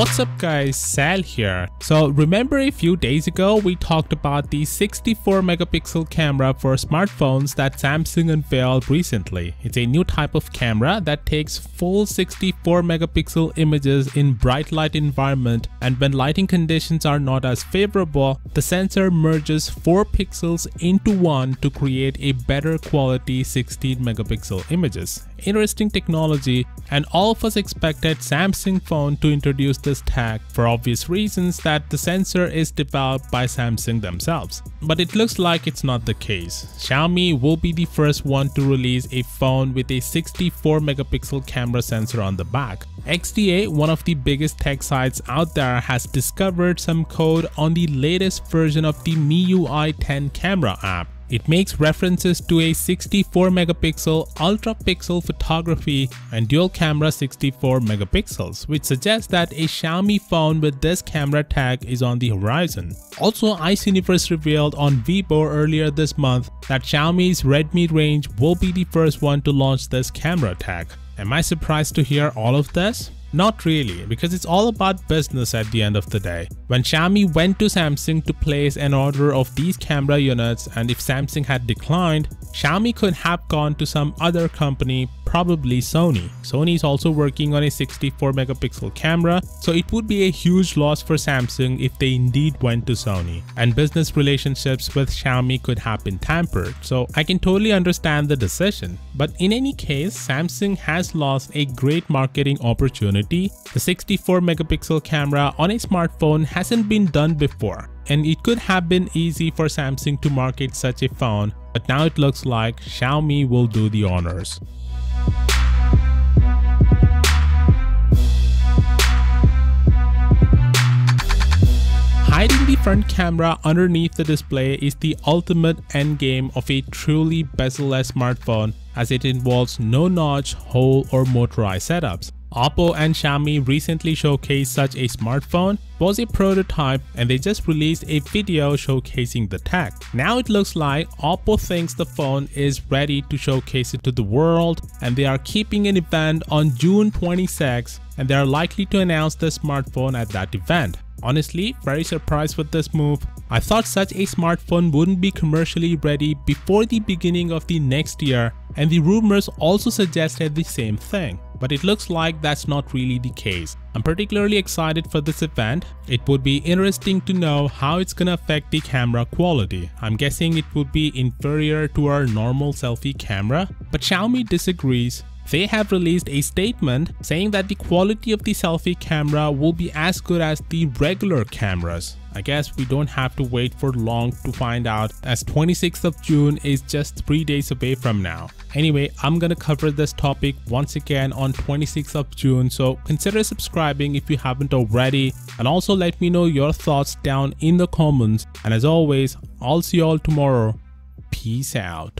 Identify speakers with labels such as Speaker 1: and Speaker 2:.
Speaker 1: What's up guys, Sal here. So remember a few days ago we talked about the 64 megapixel camera for smartphones that Samsung unveiled recently. It's a new type of camera that takes full 64 megapixel images in bright light environment and when lighting conditions are not as favorable, the sensor merges 4 pixels into one to create a better quality 16 megapixel images. Interesting technology and all of us expected Samsung phone to introduce this tag for obvious reasons that the sensor is developed by Samsung themselves. But it looks like it's not the case. Xiaomi will be the first one to release a phone with a 64 megapixel camera sensor on the back. XDA, one of the biggest tech sites out there, has discovered some code on the latest version of the MIUI 10 camera app. It makes references to a 64 megapixel ultra pixel photography and dual camera 64 megapixels, which suggests that a Xiaomi phone with this camera tag is on the horizon. Also, Ice Universe revealed on Weibo earlier this month that Xiaomi's Redmi range will be the first one to launch this camera tag. Am I surprised to hear all of this? Not really, because it's all about business at the end of the day. When Xiaomi went to Samsung to place an order of these camera units and if Samsung had declined, Xiaomi could have gone to some other company, probably Sony. Sony is also working on a 64 megapixel camera, so it would be a huge loss for Samsung if they indeed went to Sony. And business relationships with Xiaomi could have been tampered, so I can totally understand the decision. But in any case, Samsung has lost a great marketing opportunity. The 64 megapixel camera on a smartphone hasn't been done before and it could have been easy for Samsung to market such a phone, but now it looks like Xiaomi will do the honors. Hiding the front camera underneath the display is the ultimate endgame of a truly bezel-less smartphone as it involves no notch, hole or motorized setups. Oppo and Xiaomi recently showcased such a smartphone was a prototype and they just released a video showcasing the tech. Now it looks like Oppo thinks the phone is ready to showcase it to the world and they are keeping an event on June 26 and they are likely to announce the smartphone at that event. Honestly, very surprised with this move. I thought such a smartphone wouldn't be commercially ready before the beginning of the next year and the rumors also suggested the same thing but it looks like that's not really the case. I'm particularly excited for this event. It would be interesting to know how it's gonna affect the camera quality. I'm guessing it would be inferior to our normal selfie camera, but Xiaomi disagrees they have released a statement saying that the quality of the selfie camera will be as good as the regular cameras. I guess we don't have to wait for long to find out as 26th of June is just 3 days away from now. Anyway, I'm gonna cover this topic once again on 26th of June so consider subscribing if you haven't already and also let me know your thoughts down in the comments and as always, I'll see you all tomorrow. Peace out.